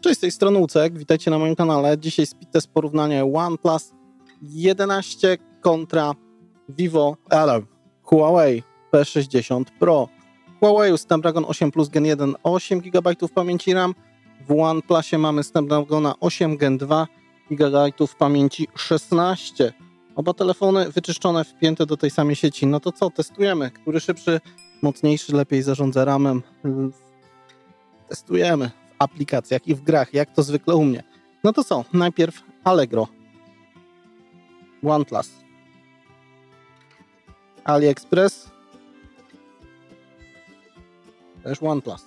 Cześć, z tej strony Ucek, witajcie na moim kanale. Dzisiaj speed test porównanie OnePlus 11 kontra Vivo, ale Huawei P60 Pro. Huawei Snapdragon 8 Plus Gen 1 8 GB pamięci RAM. W OnePlusie mamy Snapdragon 8 Gen 2 GB pamięci 16. Oba telefony wyczyszczone, wpięte do tej samej sieci. No to co, testujemy. Który szybszy, mocniejszy, lepiej zarządza ramem. Testujemy aplikacjach i w grach, jak to zwykle u mnie. No to co? Najpierw Allegro. OnePlus. AliExpress. Też OnePlus.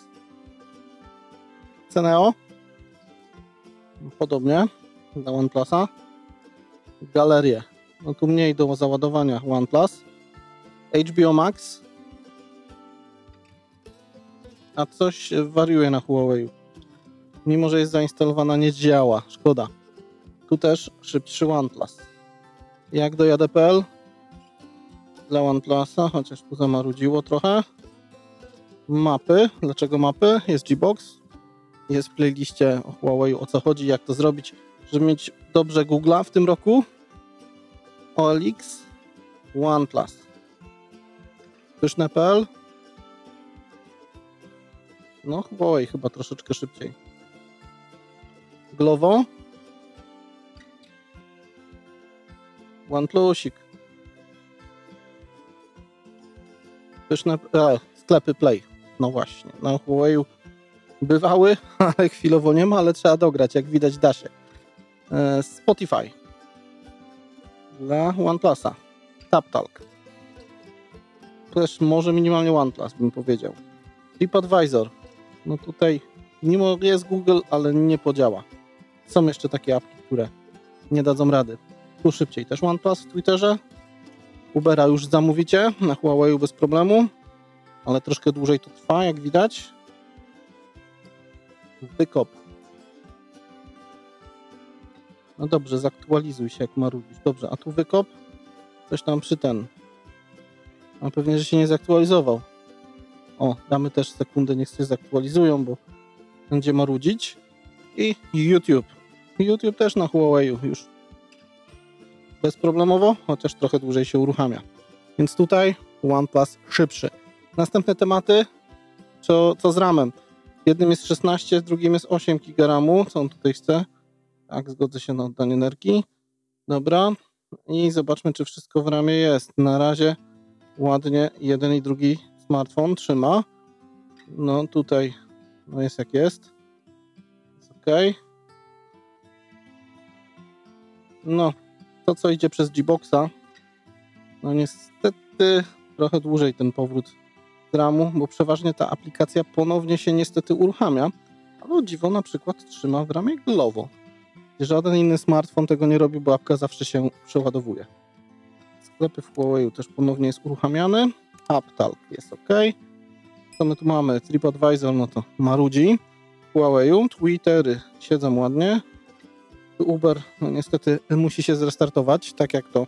Ceneo. Podobnie dla OnePlusa. Galerie. No tu mniej do załadowania OnePlus. HBO Max. A coś wariuje na Huawei mimo że jest zainstalowana, nie działa. Szkoda. Tu też szybszy OnePlus. Jak do JDPL? Dla OnePlusa, chociaż tu zamarudziło trochę. Mapy. Dlaczego mapy? Jest Gbox. Jest w playliście o Huawei o co chodzi, jak to zrobić, żeby mieć dobrze Google'a w tym roku. OLX, OnePlus. Pyszne.pl No, Huawei chyba troszeczkę szybciej. Glovo. OnePlusik. Pyszne e, sklepy Play. No właśnie, na Huawei bywały, ale chwilowo nie ma, ale trzeba dograć, jak widać da się. E, Spotify. Dla OnePlusa. TapTalk. Też może minimalnie OnePlus bym powiedział. TripAdvisor. No tutaj mimo jest Google, ale nie podziała. Są jeszcze takie apki, które nie dadzą rady. Tu szybciej też OnePlus w Twitterze. Ubera już zamówicie na Huawei bez problemu, ale troszkę dłużej to trwa, jak widać. Wykop. No dobrze, zaktualizuj się, jak marudzisz. Dobrze, a tu wykop? Coś tam przy ten. A pewnie, że się nie zaktualizował. O, damy też sekundę, niech się zaktualizują, bo będzie marudzić. I YouTube. YouTube też na Huawei już bezproblemowo, chociaż trochę dłużej się uruchamia. Więc tutaj OnePlus szybszy. Następne tematy, co, co z ramem. Jednym jest 16, drugim jest 8 GB Co on tutaj chce? Tak, zgodzę się na oddanie energii. Dobra. I zobaczmy, czy wszystko w ramie jest. Na razie ładnie jeden i drugi smartfon trzyma. No tutaj no jest jak jest. Jest ok. No, to co idzie przez G-Boxa, no niestety trochę dłużej ten powrót z RAMu, bo przeważnie ta aplikacja ponownie się niestety uruchamia, ale o dziwo na przykład trzyma w ramie Glovo. Żaden inny smartfon tego nie robi, bo apka zawsze się przeładowuje. Sklepy w Huawei też ponownie jest uruchamiany. AppTalk jest ok. Co my tu mamy? TripAdvisor, no to marudzi. Huawei, Twittery siedzą ładnie. Uber no niestety musi się zrestartować, tak jak to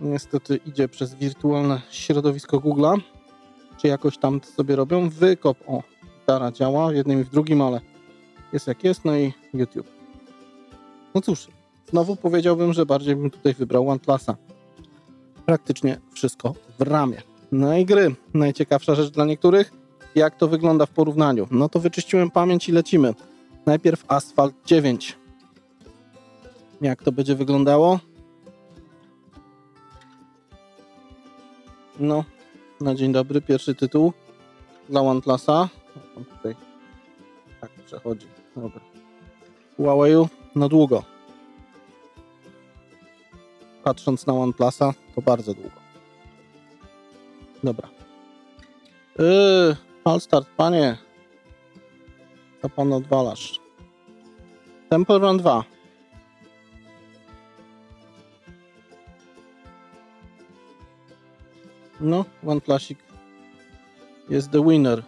niestety idzie przez wirtualne środowisko Google'a, czy jakoś tam sobie robią. Wykop, o, gitara działa w jednym i w drugim, ale jest jak jest, no i YouTube. No cóż, znowu powiedziałbym, że bardziej bym tutaj wybrał OnePlusa. Praktycznie wszystko w ramie. No i gry. Najciekawsza rzecz dla niektórych, jak to wygląda w porównaniu. No to wyczyściłem pamięć i lecimy. Najpierw Asphalt 9 jak to będzie wyglądało. No, na dzień dobry, pierwszy tytuł dla OnePlusa. On tutaj tak przechodzi. Dobra. Huawei na długo. Patrząc na OnePlusa, to bardzo długo. Dobra. Yy, panie. Co pan odwalasz? Temple Run 2. No, OnePlusik jest the winner.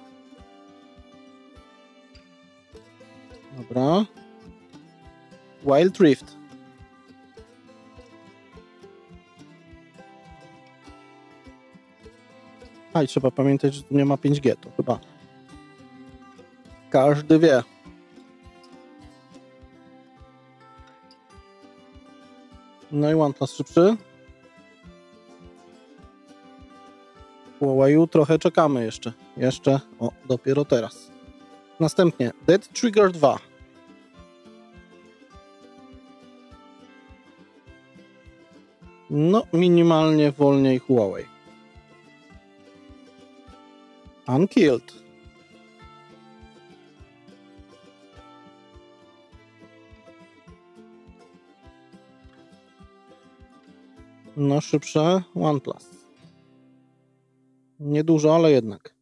Dobra. Wild Rift. A i trzeba pamiętać, że tu nie ma 5G, to chyba każdy wie. No i OnePlus szybszy. Huawei trochę czekamy jeszcze. Jeszcze, o, dopiero teraz. Następnie Dead Trigger 2. No, minimalnie wolniej Huawei. Unkilled. No, szybsze OnePlus. Niedużo, ale jednak.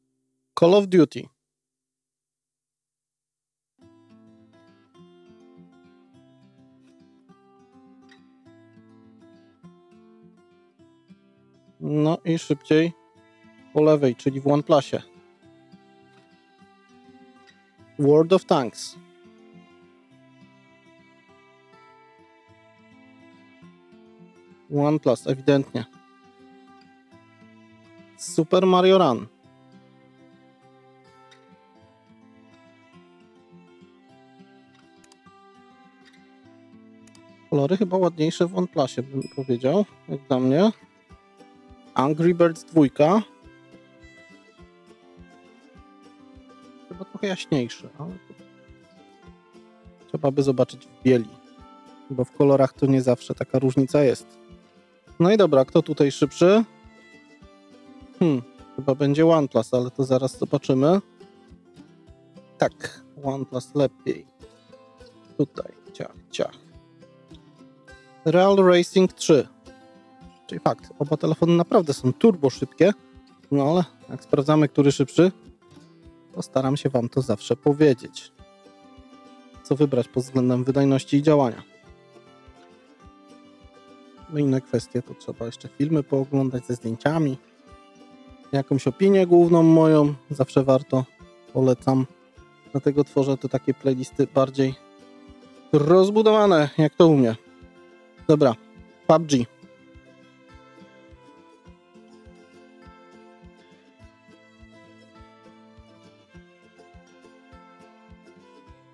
Call of Duty. No i szybciej po lewej, czyli w OnePlusie. World of Tanks. OnePlus, ewidentnie. Super Mario Run. Kolory chyba ładniejsze w OnePlusie, bym powiedział, jak dla mnie. Angry Birds 2. Chyba trochę jaśniejszy, ale trzeba by zobaczyć w bieli, bo w kolorach to nie zawsze taka różnica jest. No i dobra, kto tutaj szybszy? Hmm, chyba będzie OnePlus, ale to zaraz zobaczymy. Tak, OnePlus lepiej. Tutaj, ciach, ciach. Real Racing 3. Czyli fakt, oba telefony naprawdę są turbo szybkie, no ale jak sprawdzamy, który szybszy, to staram się Wam to zawsze powiedzieć. Co wybrać pod względem wydajności i działania. No inne kwestie, to trzeba jeszcze filmy pooglądać ze zdjęciami, jakąś opinię główną moją, zawsze warto, polecam. Dlatego tworzę te takie playlisty bardziej rozbudowane, jak to u mnie. Dobra, PUBG.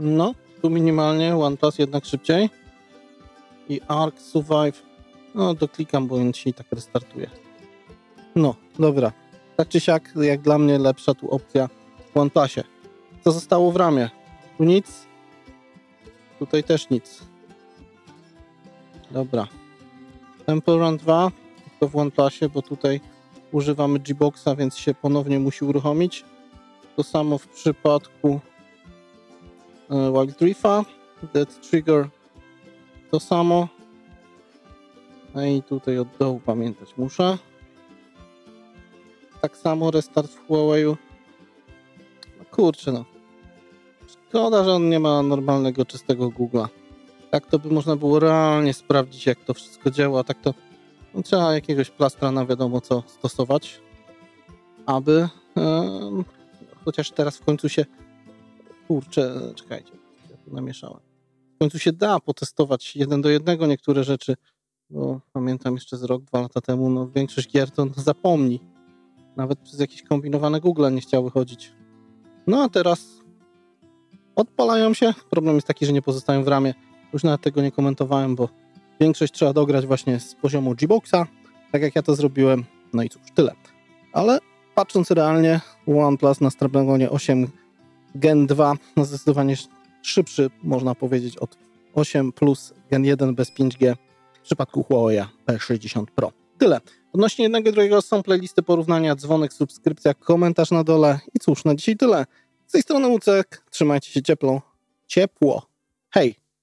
No, tu minimalnie OnePlus jednak szybciej. I Arc Survive. No, doklikam, bo on się i tak restartuje. No, dobra. Tak czy siak, jak dla mnie lepsza tu opcja w OnePlusie. Co zostało w ramie? Tu nic. Tutaj też nic. Dobra. Temple Run 2 to w OnePlusie, bo tutaj używamy G-Boxa, więc się ponownie musi uruchomić. To samo w przypadku e, Wild Rifa. Dead Trigger to samo. No i tutaj od dołu pamiętać muszę tak samo restart w Huawei. No kurczę no. Szkoda, że on nie ma normalnego, czystego Google'a. Tak to by można było realnie sprawdzić, jak to wszystko działa. Tak to no, trzeba jakiegoś plastra na wiadomo co stosować, aby chociaż teraz w końcu się kurczę, czekajcie, ja tu namieszałem. W końcu się da potestować jeden do jednego niektóre rzeczy, bo pamiętam jeszcze z rok, dwa lata temu, no większość gier to no, zapomni nawet przez jakieś kombinowane Google nie chciały chodzić. No a teraz odpalają się. Problem jest taki, że nie pozostają w ramie. Już nawet tego nie komentowałem, bo większość trzeba dograć właśnie z poziomu G-Boxa, tak jak ja to zrobiłem. No i cóż, tyle. Ale patrząc realnie, OnePlus na Snapdragonie 8 Gen 2 no zdecydowanie szybszy, można powiedzieć, od 8 plus Gen 1 bez 5G w przypadku Huawei P60 Pro. Tyle. Odnośnie jednego i drugiego są playlisty porównania, dzwonek, subskrypcja, komentarz na dole i cóż, na dzisiaj tyle. Z tej strony Łucek, trzymajcie się ciepło. Ciepło. Hej!